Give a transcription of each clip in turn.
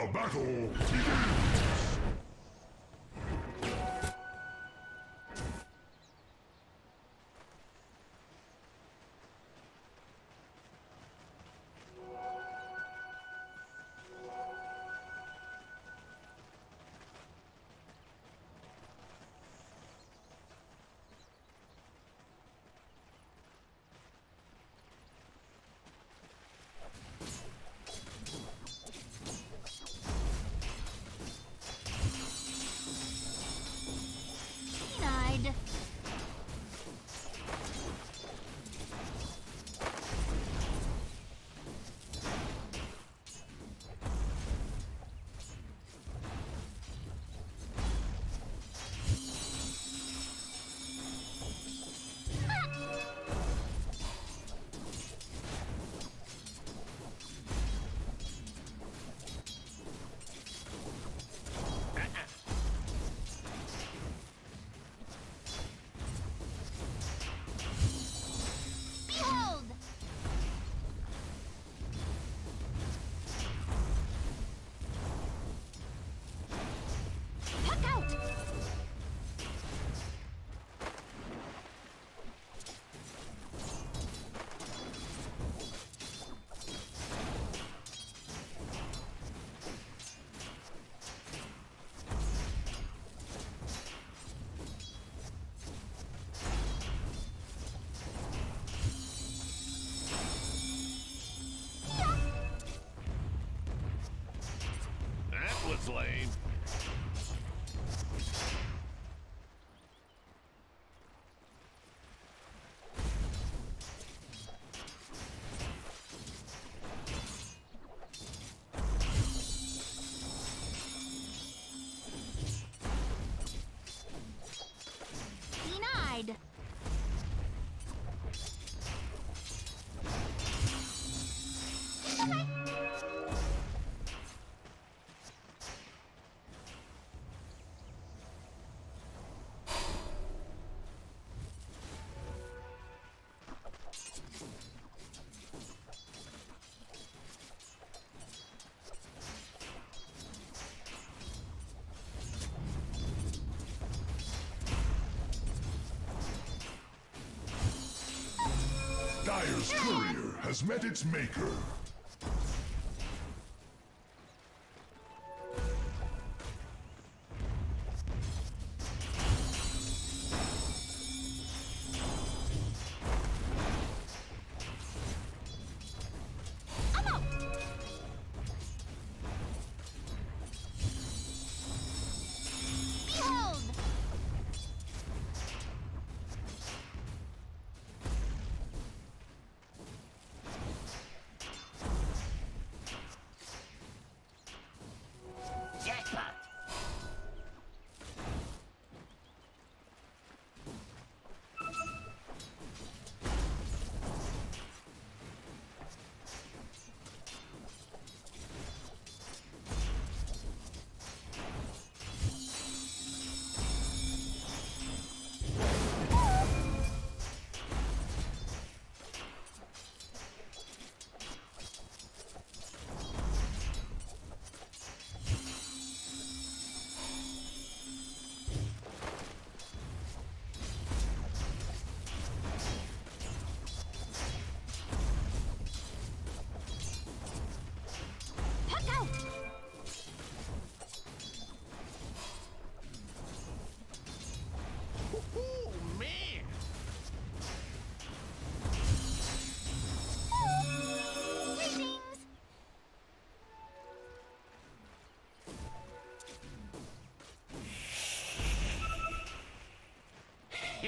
The battle begins! That courier has met its maker.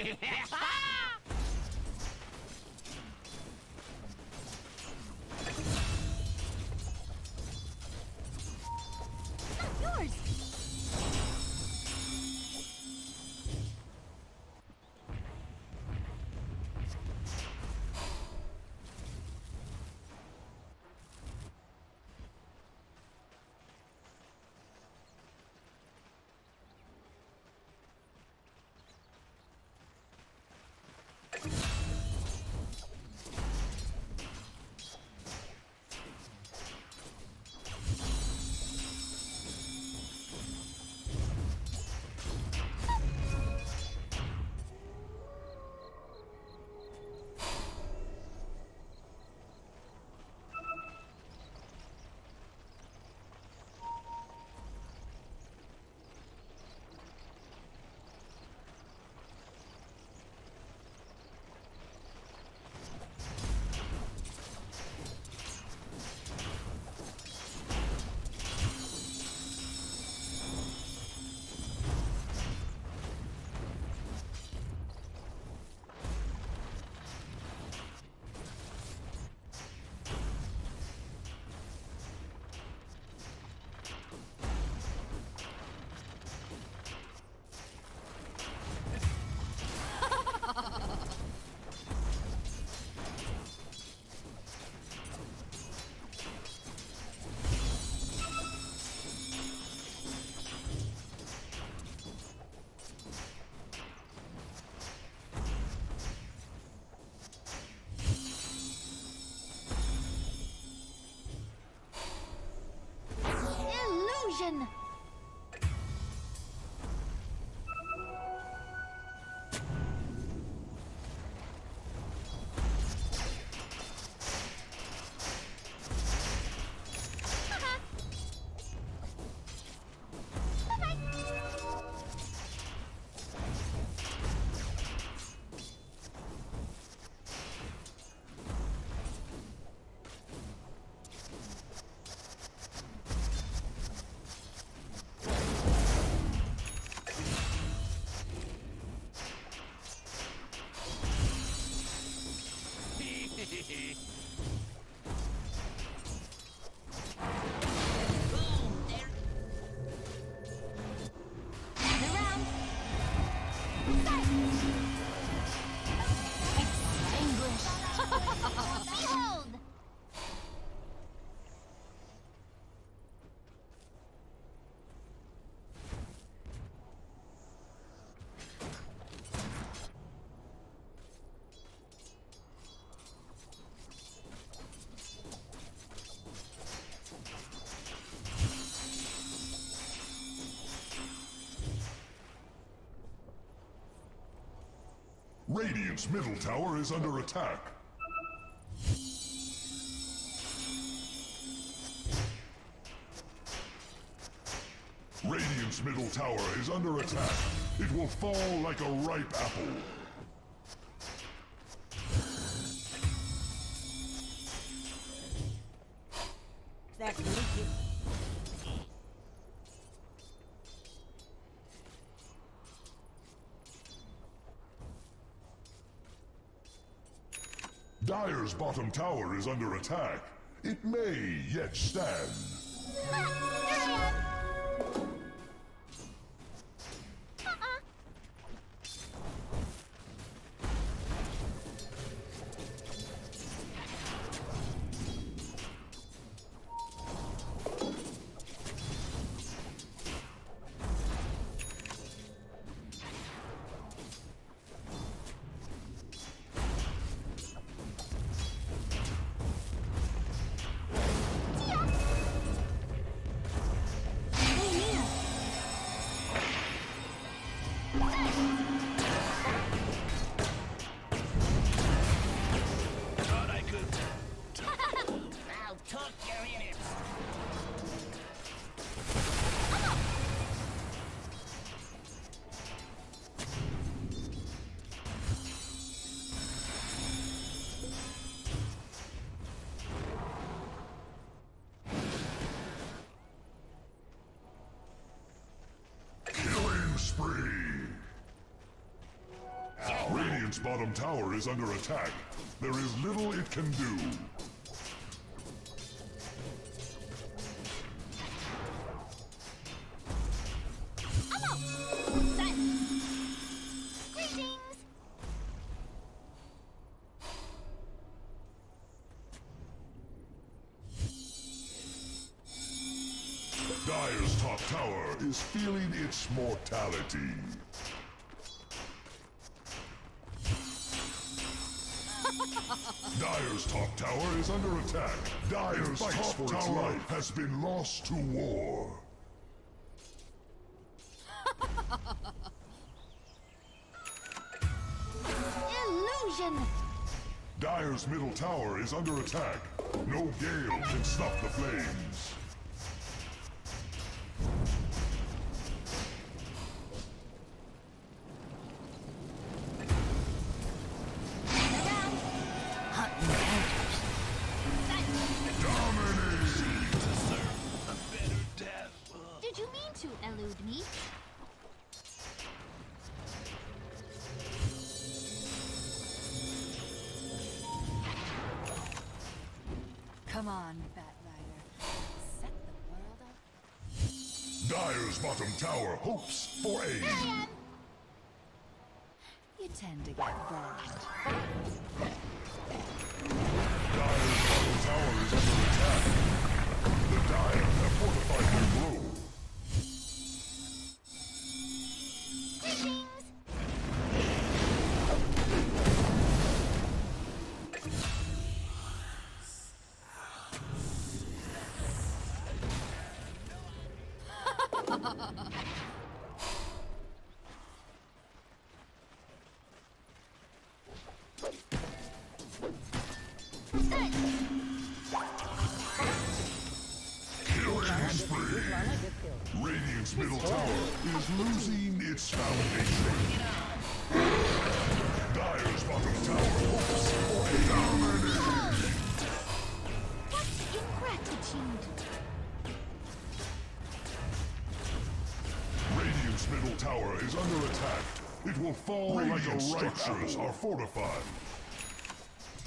Yeah. Radiant's middle tower is under attack. Radiant's middle tower is under attack. It will fall like a ripe apple. Bottom tower is under attack. It may yet stand. Radiant's bottom tower is under attack. There is little it can do. I'm out. Done. Greetings. Dire's top tower is feeling its mortality. Top tower is under attack. Dire's top tower life. has been lost to war. Illusion. Dire's middle tower is under attack. No gale can stop the flames. Bottom tower hopes for aid. I am. You tend to get burned. Radiant's middle tower is losing its foundation. Dire's bottom tower hopes for a domination. What ingratitude. Radiant's middle tower is under attack. It will fall like a structures are fortified.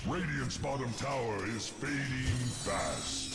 Radiant's bottom tower is fading fast.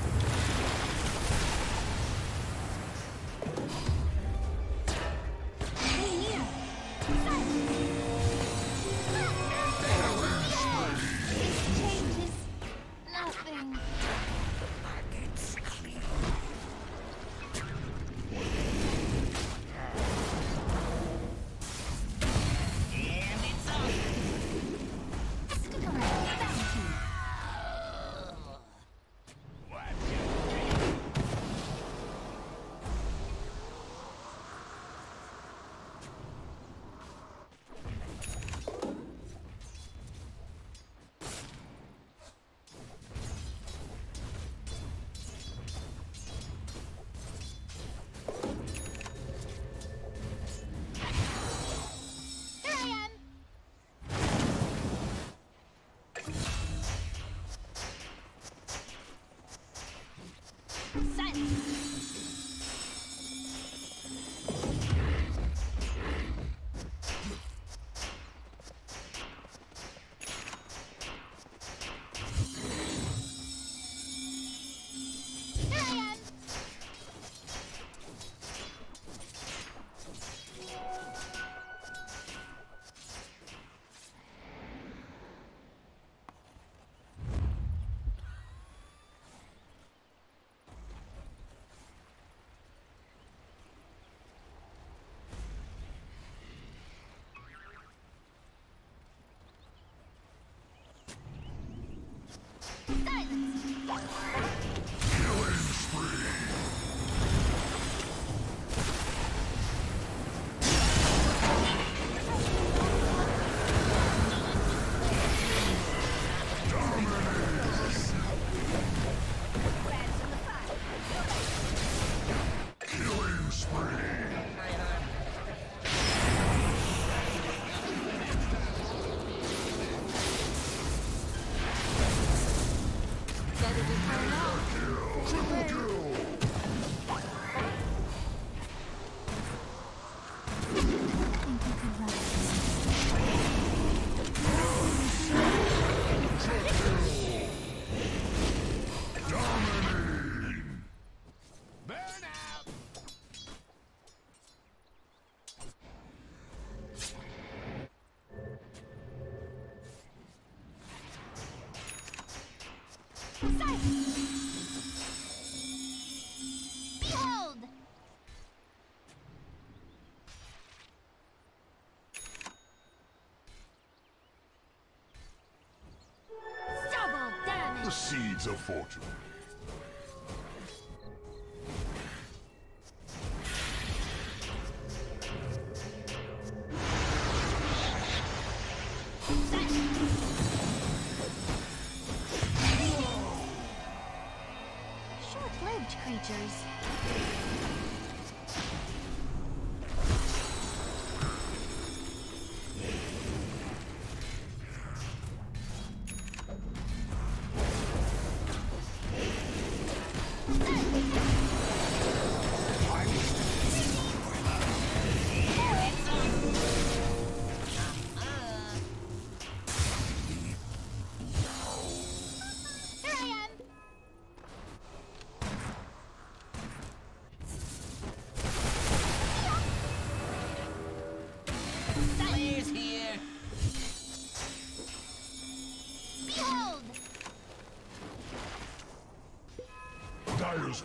Damage. a fortune.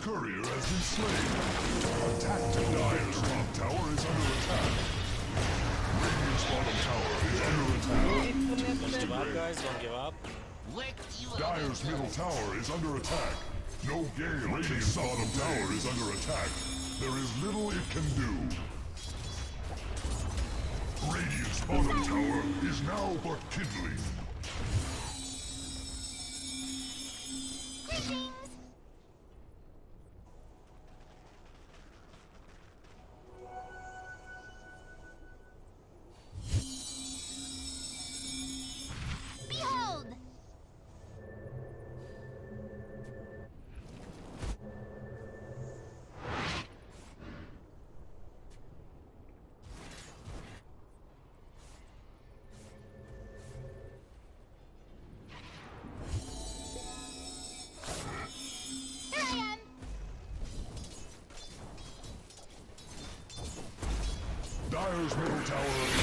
Courier has been slain. Attack to Dire's top tower is under attack. Radiant's bottom tower is under attack. Don't Give up, guys. Don't give up. Dire's middle tower is under attack. No gale. Radiant's bottom tower is under attack. There is little it can do. Radiant's bottom tower is now but kindling. Dire's middle tower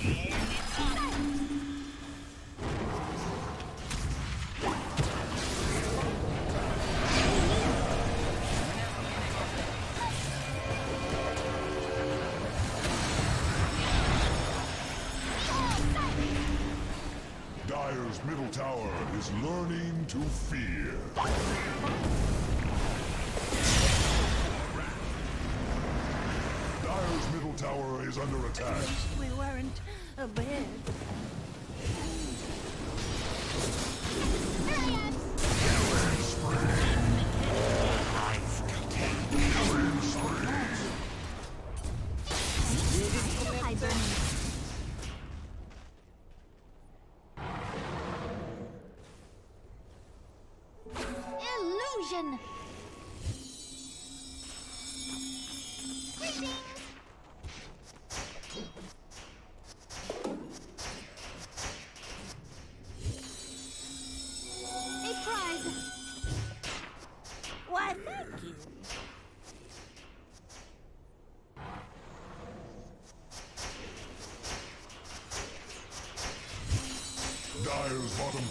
Dire's middle tower is learning to fear. Dire's tower is under attack. We weren't a bed.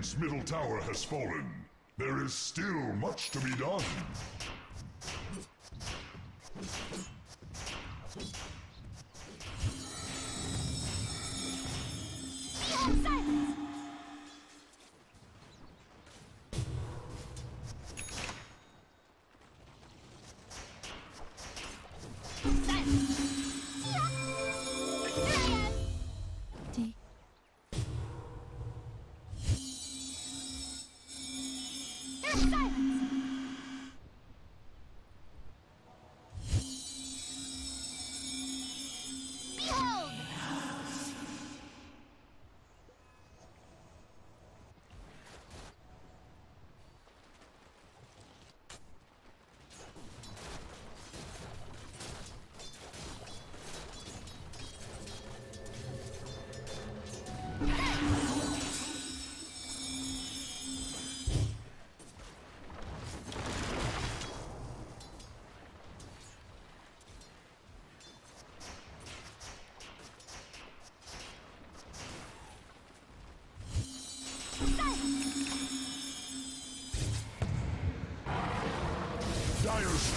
Radiant's middle tower has fallen. There is still much to be done.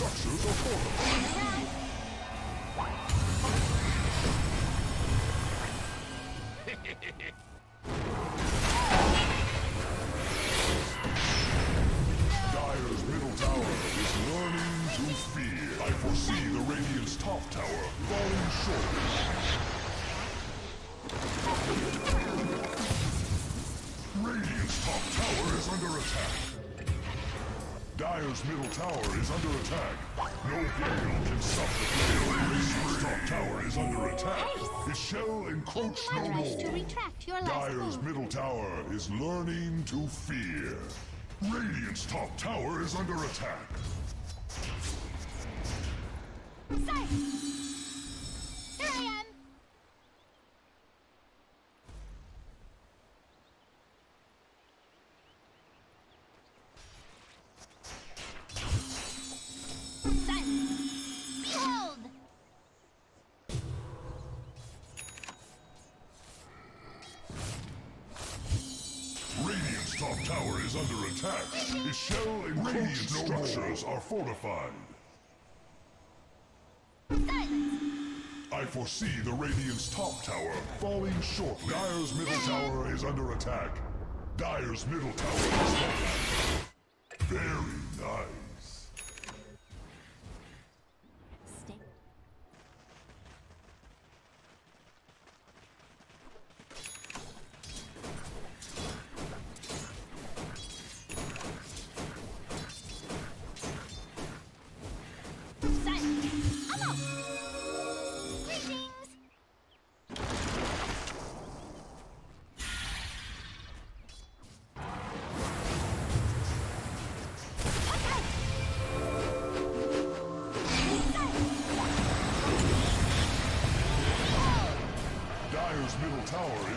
Structures are fortified. Dire's middle tower is learning to fear. I foresee the Radiant's top tower falling short. Radiant's top tower is under attack. Dire's middle tower is under attack. Tower is under attack. It shall encroach no I'd to more. retract your Dire's middle tower is learning to fear. Radiant's top tower is under attack. Silence. Are fortified. Silence. I foresee the Radiant's top tower falling shortly. Dire's middle tower is under attack. Dire's middle tower is falling. Very nice.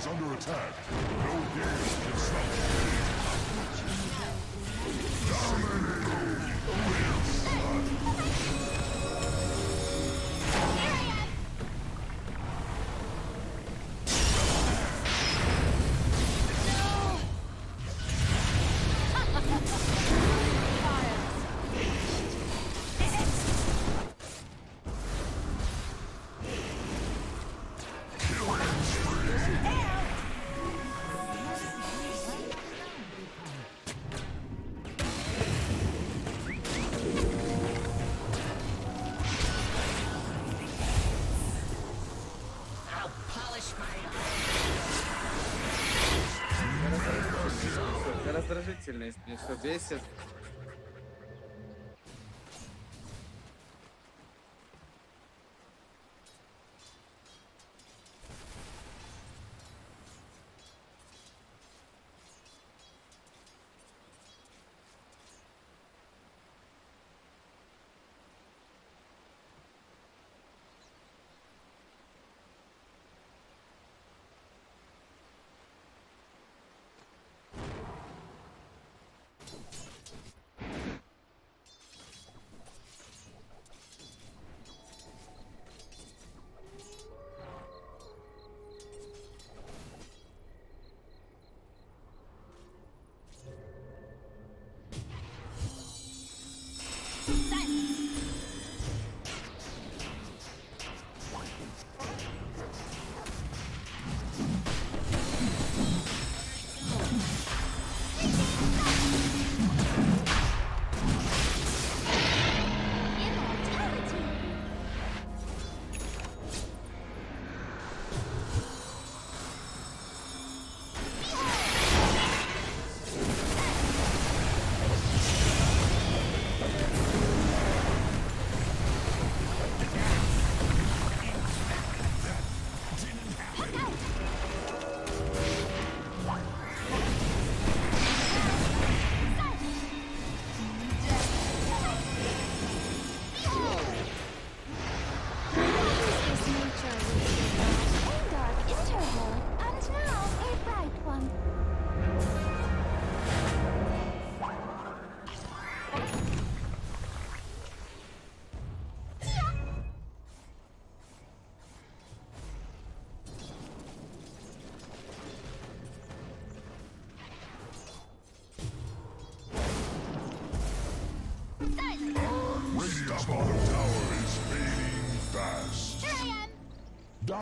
under attack. né? A gente ver se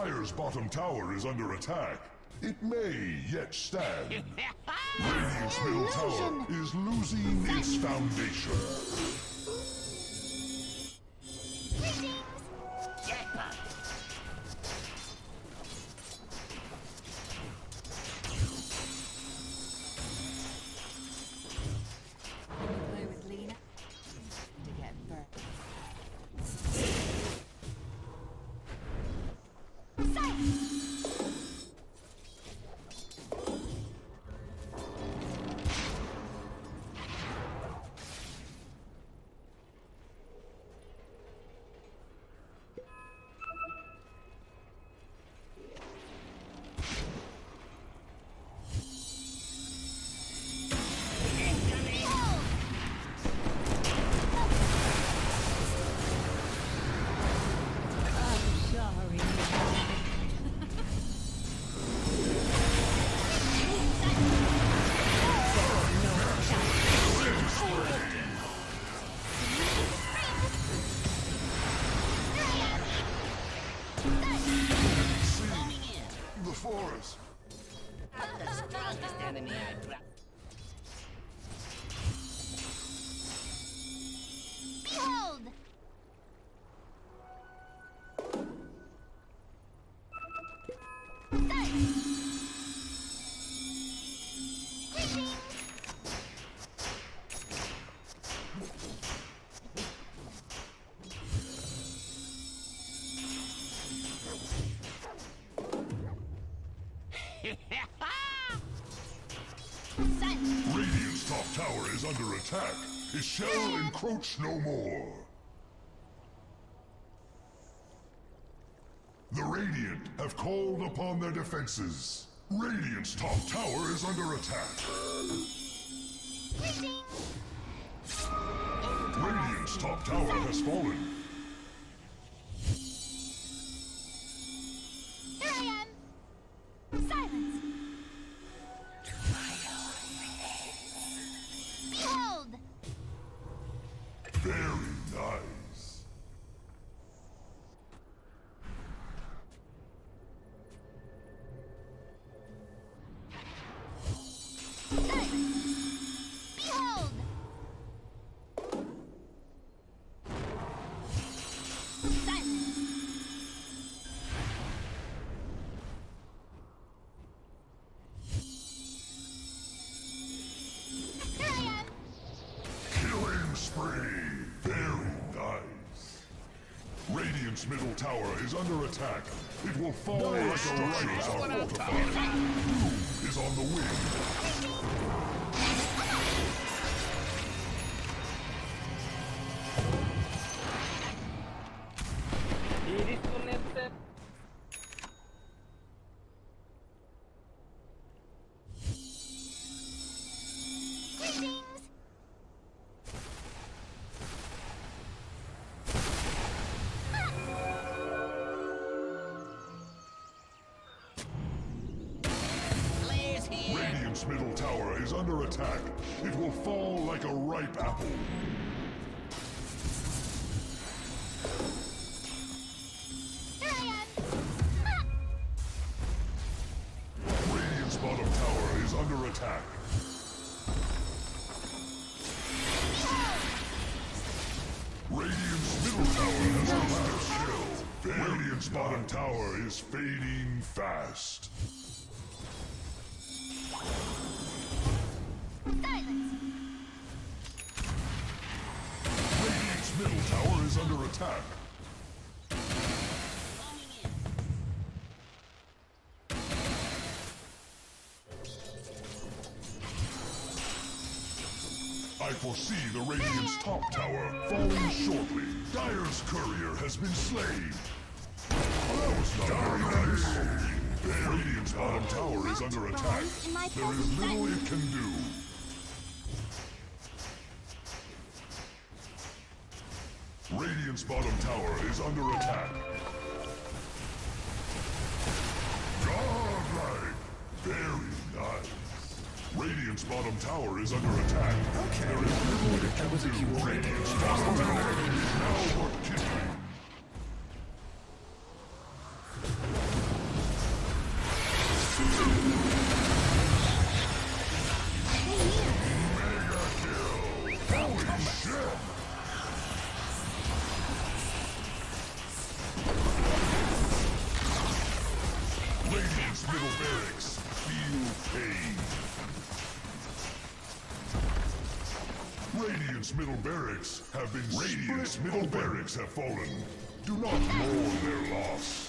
Empire's bottom tower is under attack. It may yet stand. Radiant's Mill tower is losing its foundation. is under attack. His shall encroach no more. The Radiant have called upon their defenses. Radiant's top tower is under attack. Radiant's top tower has fallen. Silence! Radiant's middle tower is under attack. It will fall like a right are fortified. Doom is on the wing. Tower is fading fast. Silence. Radiant's middle tower is under attack. I foresee the Radiant's top tower falling shortly. Dire's courier has been slain. That was not very nice. Radiant's bottom tower is under attack. There is little it can do. Radiant's bottom tower is under attack. Godlike! Very nice. Radiant's bottom tower is under attack. Okay. There is little it can do. Radiant's bottom tower is now Radiant's middle barracks have been Radiant's middle barracks have fallen. Do not mourn their loss.